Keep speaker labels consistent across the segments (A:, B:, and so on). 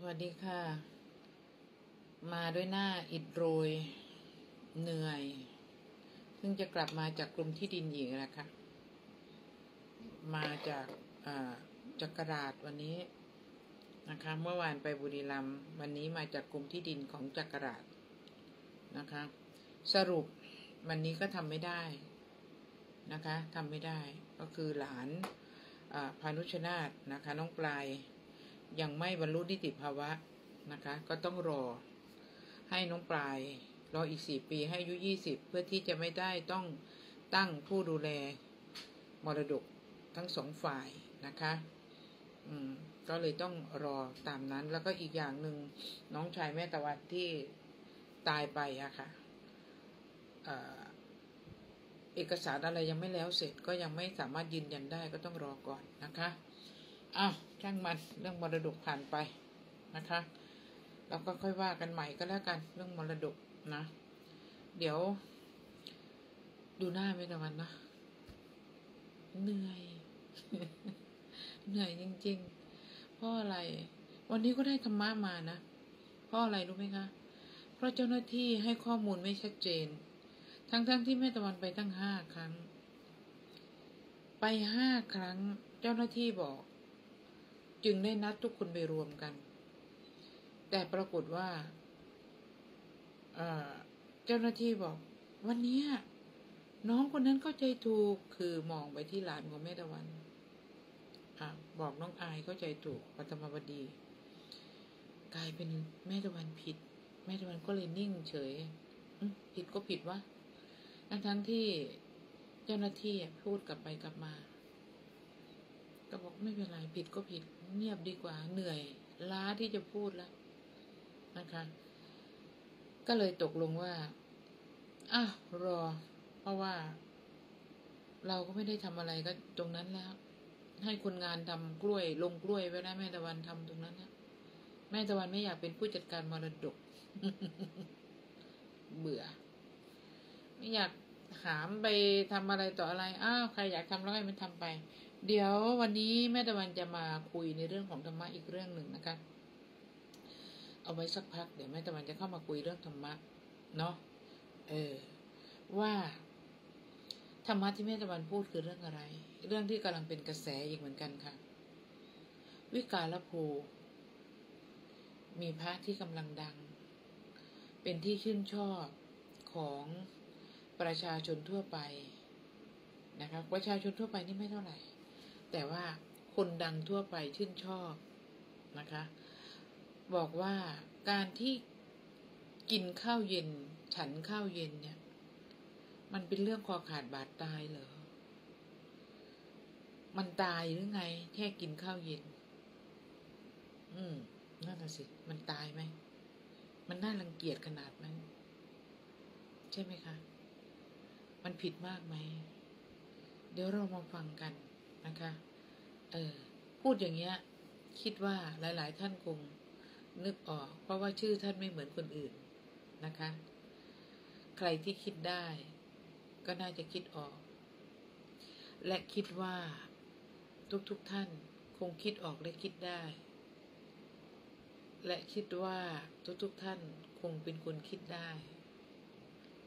A: สวัสดีค่ะ มาด้วยหน้าอิดโรย เหนื่อยเพิ่งจะกลับมาจากกรมที่ดินหญิงนะคะ มาจากจักรราชวันนี้นะคะ เมื่อวานไปบุรีรัมย์วันนี้มาจากกรมที่ดินของจักรราชนะคะ สรุปวันนี้ก็ทำไม่ได้นะคะทำไม่ได้ก็คือหลานพานุชนาธนะคะ น้องปลาย ยังไม่บรรลุนิติภาวะนะคะ ก็ต้องรอให้น้องปลาย รออีกสี่ปีให้อายุยี่สิบเพื่อที่จะไม่ได้ต้องตั้งผู้ดูแลมรดกทั้งสองฝ่ายนะคะ อืม ก็เลยต้องรอตามนั้น แล้วก็อีกอย่างหนึ่งน้องชายแม่ตะวันที่ตายไปอะค่ะเอ่อเอกสารอะไรยังไม่แล้วเสร็จก็ยังไม่สามารถยืนยันได้ก็ต้องรอก่อนนะคะ อ้าวช่างมันเรื่องมรดกผ่านไปนะคะ เราก็ค่อยว่ากันใหม่ก็แล้วกันเรื่องมรดกนะ เดี๋ยว ดูหน้าไม่ตะวันนะเหนื่อย เหนื่อยจริงๆ เพราะอะไร วันนี้ก็ได้ธรรมะมานะ เพราะอะไรรู้ไหมคะ เพราะเจ้าหน้าที่ให้ข้อมูลไม่ชัดเจน ทั้งๆทที่แม่ตะวันไปตั้งห้าครั้ง ไปห้าครั้ง เจ้าหน้าที่บอก จึงได้นัดทุกคนไปรวมกัน แต่ปรากฏว่าเจ้าหน้าที่บอก วันนี้น้องคนนั้นเข้าใจถูกคือมองไปที่หลานของแม่ตะวันอบอกน้องอายเข้าใจถูกปัตมบดี กลายเป็นแม่ตะวันผิด แม่ตะวันก็เลยนิ่งเฉยผิดก็ผิดวะทั้งทั้งที่เจ้าหน้าที่พูดกลับไปกลับมา ก็บอกไม่เป็นไรผิดก็ผิด เงียบดีกว่าเหนื่อย ล้าที่จะพูดแล้วนะคะ ก็เลยตกลงว่าอ้าวรอ เพราะว่า เราก็ไม่ได้ทำอะไรก็ตรงนั้นแล้ว ให้คนงานทำกล้วย ลงกล้วยไว้แล้วแม่ตะวันทำตรงนั้นนะแม่ตะวันไม่อยากเป็นผู้จัดการมรดก เบื่อ ไม่อยากหามไปทำอะไรต่ออะไร อ้าวใครอยากทำแล้วให้มันทำไป เดี๋ยววันนี้แม่ตะวันจะมาคุยในเรื่องของธรรมะอีกเรื่องหนึ่งนะคะ เอาไว้สักพักเดี๋ยวแม่ตะวันจะเข้ามาคุยเรื่องธรรมะเนาะเออ ว่าธรรมะที่แม่ตะวันพูดคือเรื่องอะไร เรื่องที่กำลังเป็นกระแสอีกเหมือนกันค่ะ วิกาลภูมีพระที่กำลังดัง เป็นที่ชื่นชอบของประชาชนทั่วไปนะคะประชาชนทั่วไปนี่ไม่เท่าไหร่ แต่ว่าคนดังทั่วไปชื่นชอบนะคะ บอกว่าการที่กินข้าวเย็น ฉันข้าวเย็นเนี่ย มันเป็นเรื่องคอขาดบาดตายเหรอ มันตายหรือไง แค่กินข้าวเย็น อืมนั่นน่ะสิ มันตายไหม มันน่ารังเกียจขนาดนั้น ใช่ไหมคะ มันผิดมากไหม เดี๋ยวเรามาฟังกัน นะคะ เออพูดอย่างเงี้ย คิดว่าหลาย ๆ ท่านคงนึกออก เพราะว่าชื่อท่านไม่เหมือนคนอื่นนะคะ ใครที่คิดได้ ก็น่าจะคิดออก และคิดว่า ทุกๆทท่านคงคิดออกและคิดได้ และคิดว่าทุกๆทท่านคงเป็นคนคิดได้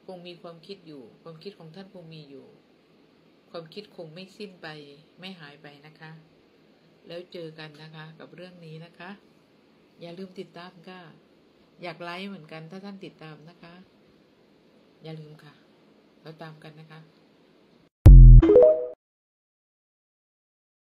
A: คงมีความคิดอยู่ ความคิดของท่านคงมีอยู่ ความคิดคงไม่สิ้นไปไม่หายไปนะคะ แล้วเจอกันนะคะกับเรื่องนี้นะคะ อย่าลืมติดตามค่ะ อยากไลค์เหมือนกันถ้าท่านติดตามนะคะ อย่าลืมค่ะ เราตามกันนะคะ